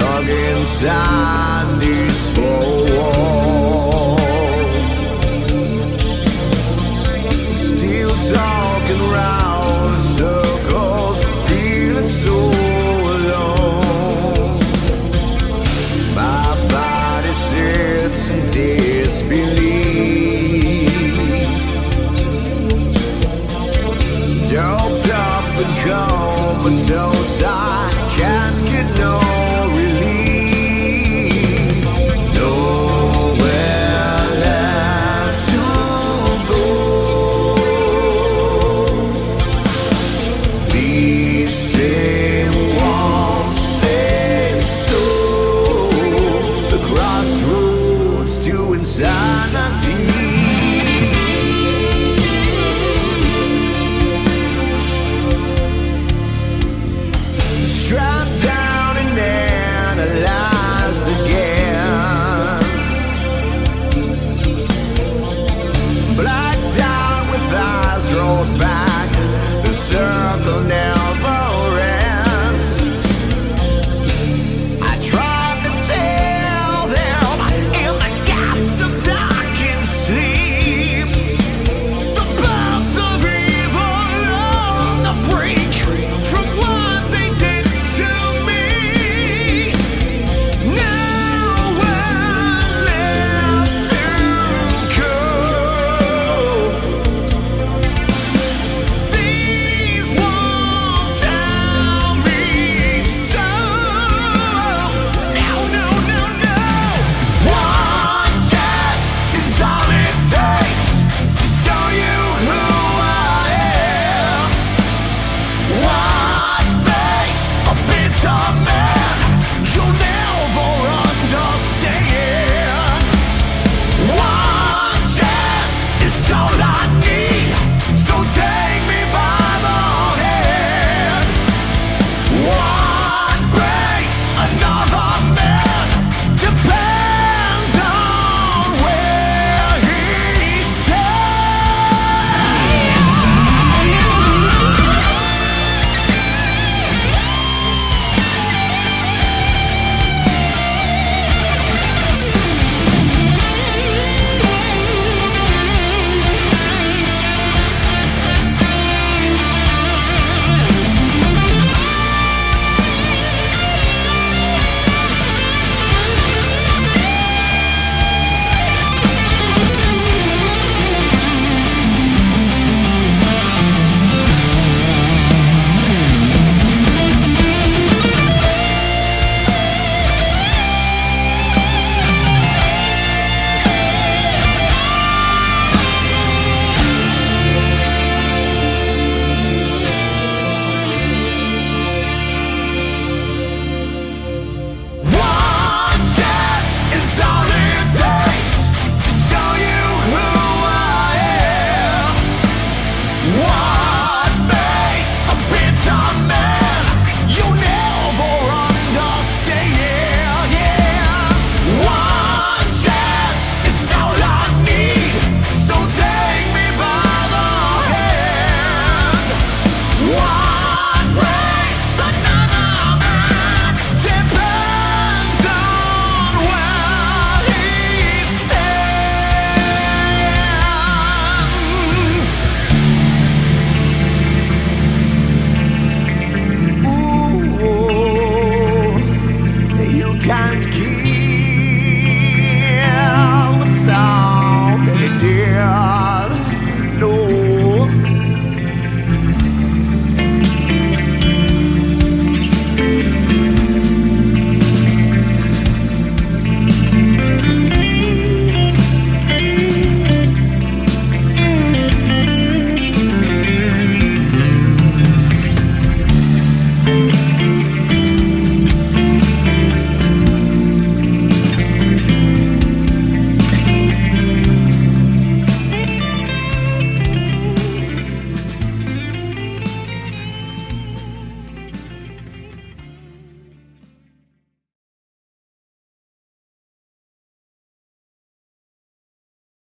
inside these four walls. Still talking round in circles, feeling so alone. My body sits in disbelief. Doped up and comatose, I can't